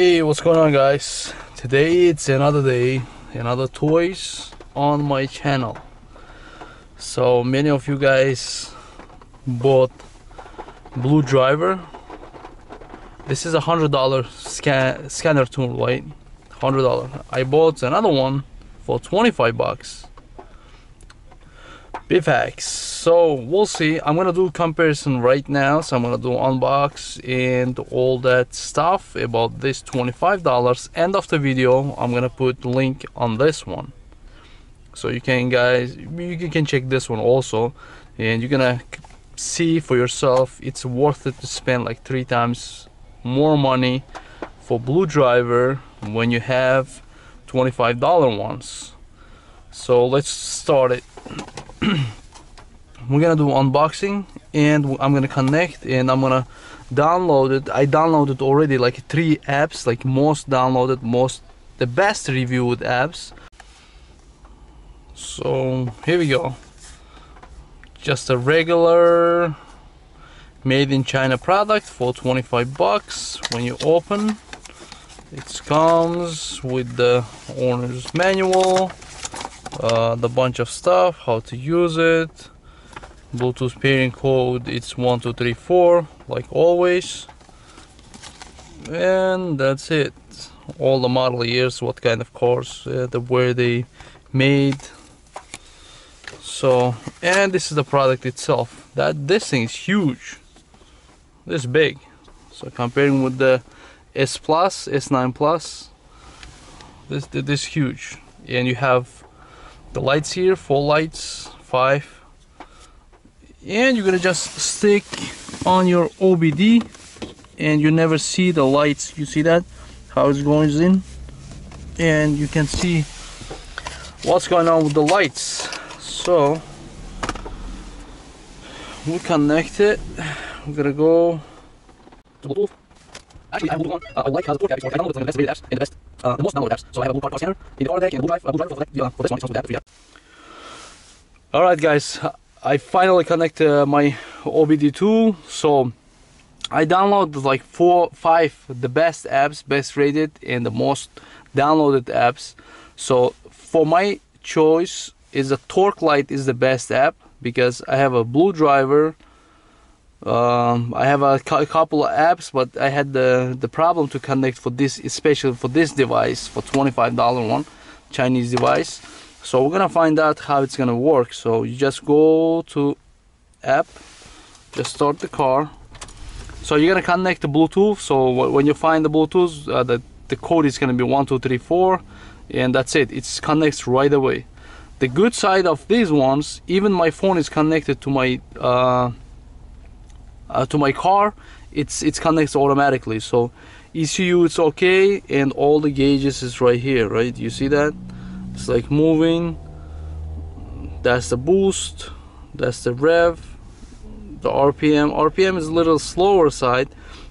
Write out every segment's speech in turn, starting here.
Hey, what's going on guys? Today it's another day, another toys on my channel. So many of you guys bought BlueDriver. This is a hundred dollar scan scanner tool, right? Hundred dollar. I bought another one for 25 bucks. BAFX. So we'll see. I'm gonna do comparison right now. So i'm gonna do unbox and all that stuff. About this 25 dollars. End of the video. I'm gonna put link on this one. So you can guys you can check this one also. And you're gonna see for yourself it's worth it to spend like three times more money for blue driver when you have 25 dollar ones. So let's start it we're gonna do unboxing and I'm gonna connect and I'm gonna download it. I downloaded already like three apps like most downloaded most the best reviewed apps. So here we go. Just a regular made in China product for 25 bucks. When you open it comes with the owner's manual uh, the bunch of stuff how to use it Bluetooth pairing code it's 1234 like always. And that's it. All the model years what kind of cars uh, the where they made. So and this is the product itself. That this thing is huge. This big. So comparing with the S plus S9 plus this this huge. And you have the lights here four lights five. And you're gonna just stick on your OBD and you never see the lights. You see that? How it goes in? And you can see what's going on with the lights. So we connect it. We're gonna go. Actually, I Bluetooth one. Uh, I like how the Bluetooth app because I downloaded some of the best rated apps and the best, uh, the most downloaded apps. So I have a Bluetooth car scanner in the deck and Blue Drive, a Blue Drive for, the, for this one. It comes with that. All right, guys. I finally connect uh, my OBD2 so I downloaded like four five the best apps best rated and the most downloaded apps so for my choice is the Torque Lite is the best app because I have a blue driver um, I have a, a, couple of apps but I had the the problem to connect for this especially for this device for $25 one Chinese device. So we're gonna find out how it's gonna work. So you just go to app just start the car. So you're gonna connect the bluetooth. So when you find the bluetooth uh, the, the code is gonna be 1234 and that's it. It connects right away. The good side of these ones even my phone is connected to my uh, uh, to my car it's it connects automatically. So ECU it's okay and all the gauges is right here right? You see that? It's like moving. That's the boost. That's the rev. The RPM RPM is a little slower side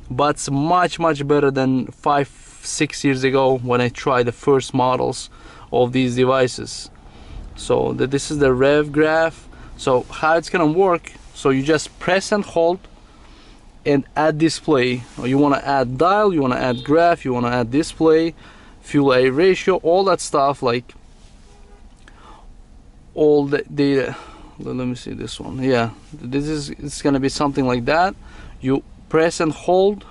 but it's much much better than five six years ago when I tried the first models of these devices. So the, this is the rev graph. So how it's gonna work so you just press and hold and add display. Or you want to add dial you want to add graph you want to add display fuel air ratio all that stuff like all the data. Let me see this one. Yeah this is it's gonna be something like that. You press and hold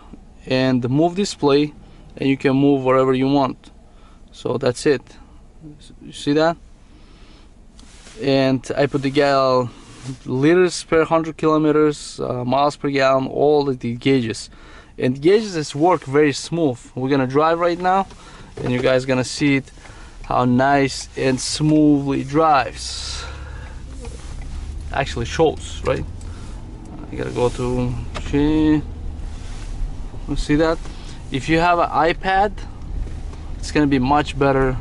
and move display and you can move wherever you want. So that's it. You see that? And I put the gal liters per 100 kilometers uh, miles per gallon all the gauges. And gauges work very smooth. We're gonna drive right now and you guys gonna see it how nice and smoothly drives. Actually shows right? I gotta go to see that? If you have an iPad it's gonna be much better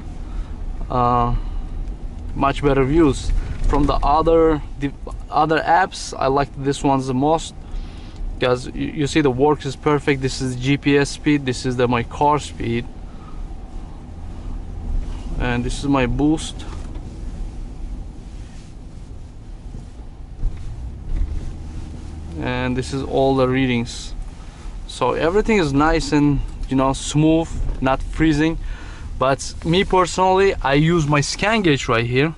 uh, much better views from the other the other apps I like this one's the most. Because you, you see the works is perfect this is GPS speed this is the my car speed. And this is my boost. And this is all the readings. So everything is nice and you know smooth not freezing. But me personally I use my scan gauge right here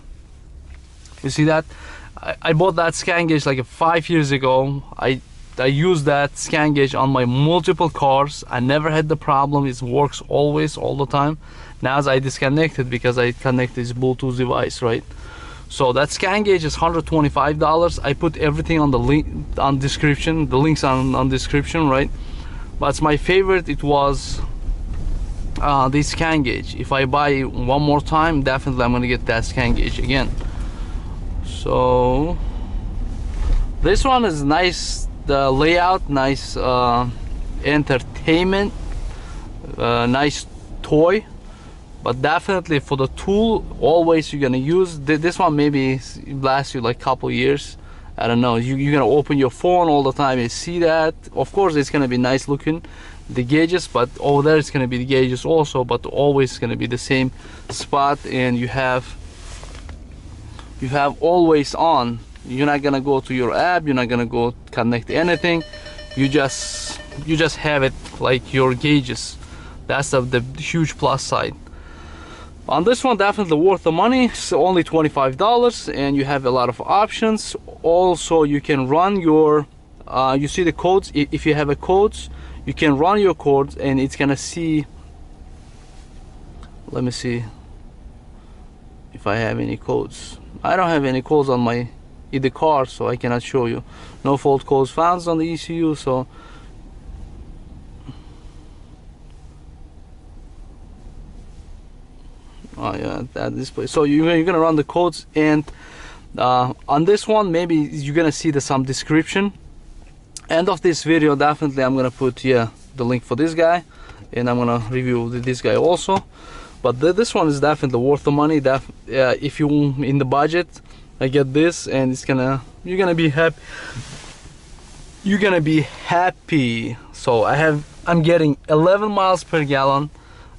you see that? I, I bought that scan gauge like five years ago. I I use that scan gauge on my multiple cars. I never had the problem. It works always all the time. Now as I disconnected because I connect this Bluetooth device right? So that scan gauge is $125 I put everything on the link on description the links on, on description right? But my favorite it was uh, this scan gauge. If I buy one more time definitely I'm gonna get that scan gauge again so this one is nice the layout nice uh, entertainment uh, nice toy but definitely for the tool always you're gonna use this one maybe lasts you like couple years. I don't know you, you're gonna open your phone all the time you see that. Of course it's gonna be nice looking the gauges but over there it's gonna be the gauges also but always gonna be the same spot and you have you have always on you're not gonna go to your app you're not gonna go connect anything. You just you just have it like your gauges. That's the, the huge plus side. On this one definitely worth the money. It's only $25 and you have a lot of options. Also you can run your uh, you see the codes? If you have a codes you can run your codes and it's gonna see let me see if I have any codes I don't have any codes on my the car so I cannot show you. No fault codes found on the ECU so. Oh yeah that display so you're, you're gonna run the codes and uh, on this one maybe you're gonna see the some description. End of this video definitely I'm gonna put yeah the link for this guy and I'm gonna review this guy also but th this one is definitely worth the money that if you in the budget I get this and it's gonna you're gonna be happy you're gonna be happy. So I have I'm getting 11 miles per gallon.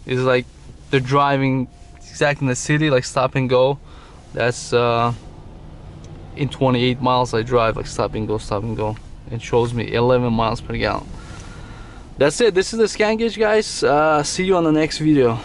Is like the driving exact in the city like stop and go. That's uh in 28 miles I drive like stop and go stop and go. It shows me 11 miles per gallon. That's it. This is the scan gauge guys. Uh see you on the next video